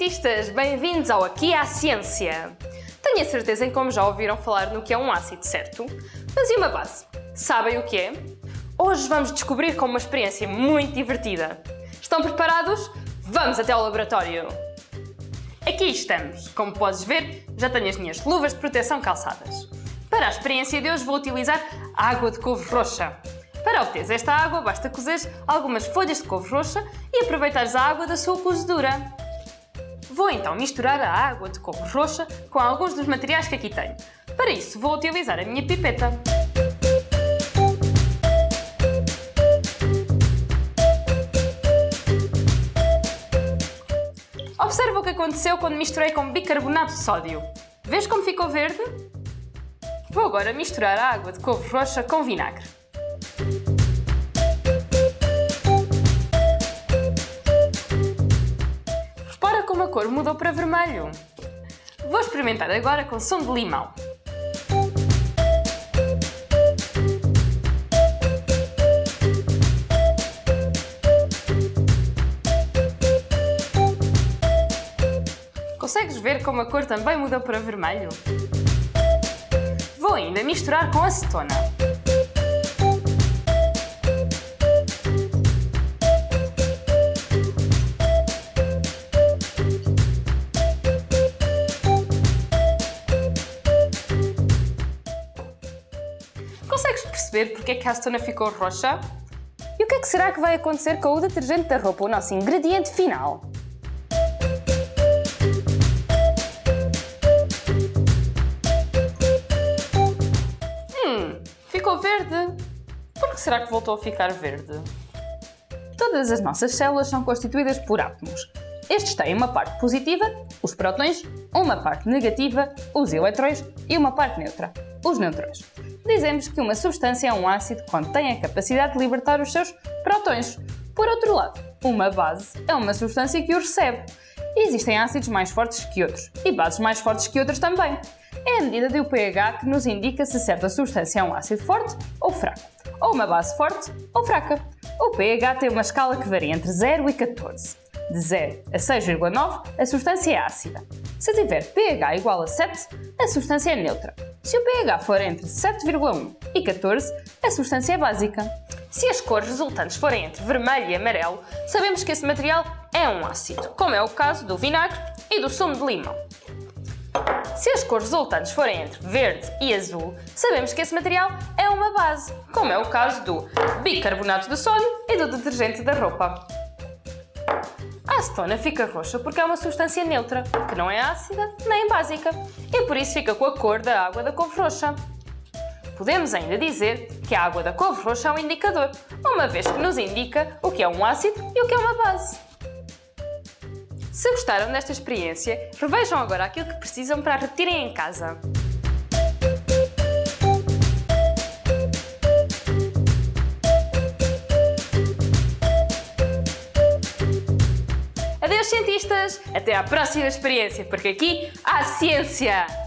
cientistas! Bem-vindos ao Aqui à Ciência! Tenho a certeza em como já ouviram falar no que é um ácido, certo? Mas e uma base? Sabem o que é? Hoje vamos descobrir com uma experiência muito divertida. Estão preparados? Vamos até ao laboratório! Aqui estamos. Como podes ver, já tenho as minhas luvas de proteção calçadas. Para a experiência de hoje vou utilizar água de couve roxa. Para obter esta água, basta cozer algumas folhas de couve roxa e aproveitares a água da sua cozedura. Vou então misturar a água de couve roxa com alguns dos materiais que aqui tenho. Para isso, vou utilizar a minha pipeta. Observa o que aconteceu quando misturei com bicarbonato de sódio. Vês como ficou verde? Vou agora misturar a água de couve roxa com vinagre. Cor mudou para vermelho. Vou experimentar agora com som de limão. Consegues ver como a cor também mudou para vermelho? Vou ainda misturar com acetona. Consegues perceber porque é que a acetona ficou roxa? E o que é que será que vai acontecer com o detergente da roupa, o nosso ingrediente final? Hum, ficou verde. Por que será que voltou a ficar verde? Todas as nossas células são constituídas por átomos. Estes têm uma parte positiva, os prótons, uma parte negativa, os elétrons, e uma parte neutra, os nêutrons. Dizemos que uma substância é um ácido quando tem a capacidade de libertar os seus prótons. Por outro lado, uma base é uma substância que os recebe. Existem ácidos mais fortes que outros e bases mais fortes que outras também. É a medida do pH que nos indica se certa substância é um ácido forte ou fraco, ou uma base forte ou fraca. O pH tem uma escala que varia entre 0 e 14. De 0 a 6,9, a substância é ácida. Se tiver pH igual a 7, a substância é neutra. Se o pH for entre 7,1 e 14, a substância é básica. Se as cores resultantes forem entre vermelho e amarelo, sabemos que esse material é um ácido, como é o caso do vinagre e do sumo de limão. Se as cores resultantes forem entre verde e azul, sabemos que esse material é uma base, como é o caso do bicarbonato de sódio e do detergente da roupa. A acetona fica roxa porque é uma substância neutra, que não é ácida nem básica, e por isso fica com a cor da água da couve roxa. Podemos ainda dizer que a água da couve roxa é um indicador, uma vez que nos indica o que é um ácido e o que é uma base. Se gostaram desta experiência, revejam agora aquilo que precisam para repetirem em casa. Cientistas, até à próxima experiência, porque aqui há ciência!